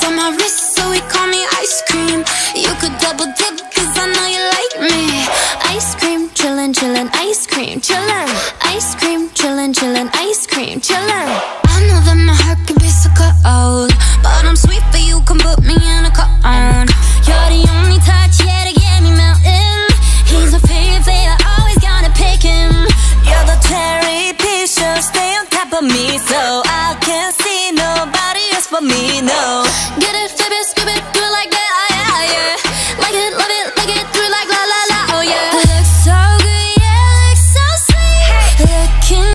Diamonds on my wrist, so he call me ice cream. You could double dip, cause I know you like me. Ice cream, chillin', chillin', ice cream, chillin'. Ice cream, chillin', chillin', ice cream, chillin'. I know that my heart can be so cold, but I'm sweet, but you can put me in a cone. You're the only touch, yeah, to get me melting. He's my favorite I always gotta pick him. You're the cherry picture, stay on top of me So I can't see nobody else but me, no